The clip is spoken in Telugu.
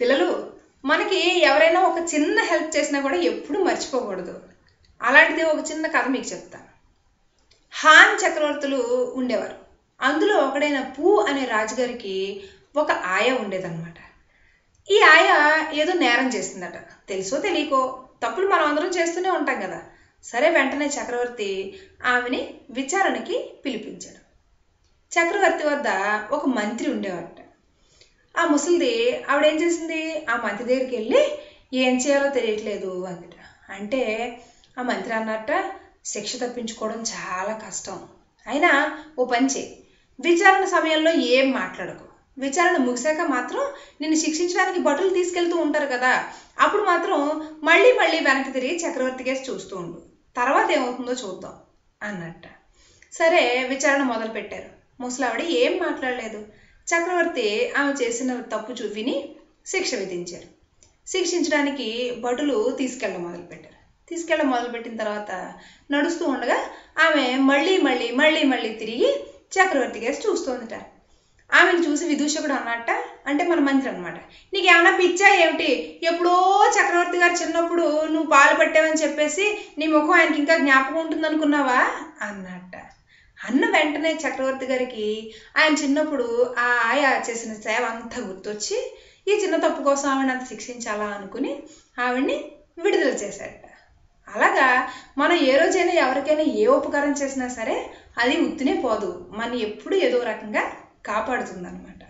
పిల్లలు మనకి ఎవరైనా ఒక చిన్న హెల్ప్ చేసినా కూడా ఎప్పుడు మర్చిపోకూడదు. అలాంటిది ఒక చిన్న కథ మీకు చెప్తాను హాన్ చక్రవర్తులు ఉండేవారు. అందులో ఒకడైన పూ అనే రాజుగారికి ఒక ఆయ ఉండేదన్నమాట. ఈ ఆయ ఏదో నేరం చేసిందట. తెలుసో తెలియకో తప్పులు మనం అందరం చేస్తూనే ఉంటాం కదా. సరే వెంటనే చక్రవర్తి ఆమెని విచారణకి పిలిపించాడు. చక్రవర్తి వద్ద ఒక మంత్రి ఉండేవారట. ఆ ముసలిది ఆవిడ ఏం చేసింది? ఆ మంత్రి దగ్గరికి వెళ్ళి ఏం చేయాలో తెలియట్లేదు అందట. అంటే ఆ మంత్రి అన్నట్ట శిక్ష తప్పించుకోవడం చాలా కష్టం. అయినా ఓ పని చేయి. విచారణ సమయంలో ఏం మాట్లాడకు. విచారణ ముగిశాక మాత్రం నిన్ను శిక్షించడానికి బట్టలు తీసుకెళ్తూ ఉంటారు కదా. అప్పుడు మాత్రం మళ్ళీ మళ్ళీ వెనక్కి తిరిగి చక్రవర్తి కేసు చూస్తూ ఉండు. తర్వాత ఏమవుతుందో చూద్దాం అన్నట్ట. సరే విచారణ మొదలు పెట్టారు ముసలావిడ ఏం మాట్లాడలేదు. చక్రవర్తి ఆమె చేసిన తప్పు చూ విని శిక్ష విధించారు. శిక్షించడానికి భటులు తీసుకెళ్ళడం మొదలుపెట్టారు. తీసుకెళ్ళడం మొదలుపెట్టిన తర్వాత నడుస్తూ ఉండగా ఆమె మళ్ళీ మళ్ళీ మళ్ళీ మళ్ళీ తిరిగి చక్రవర్తి కేసు చూస్తుందట ఆమెను చూసి విదూషకుడు అన్నట్ట అంటే మన మంత్రి అనమాట నీకు ఏమైనా పిచ్చా ఏమిటి? ఎప్పుడో చక్రవర్తి గారు చిన్నప్పుడు నువ్వు పాలు పట్టావని చెప్పేసి నీ ముఖం ఆయనకి ఇంకా జ్ఞాపకం ఉంటుంది అనుకున్నావా అన్నట్ట అన్న వెంటనే చక్రవర్తి గారికి ఆయన చిన్నప్పుడు ఆ ఆయ చేసిన సేవ అంతా గుర్తొచ్చి ఈ చిన్న తప్పు కోసం ఆవిడని అంత శిక్షించాలా అనుకుని ఆవిడ్ని విడుదల చేశాడట అలాగా మనం ఏ రోజైనా ఎవరికైనా ఏ ఉపకారం చేసినా సరే అది ఉత్తినే పోదు. మన ఎప్పుడు ఏదో రకంగా కాపాడుతుందన్నమాట.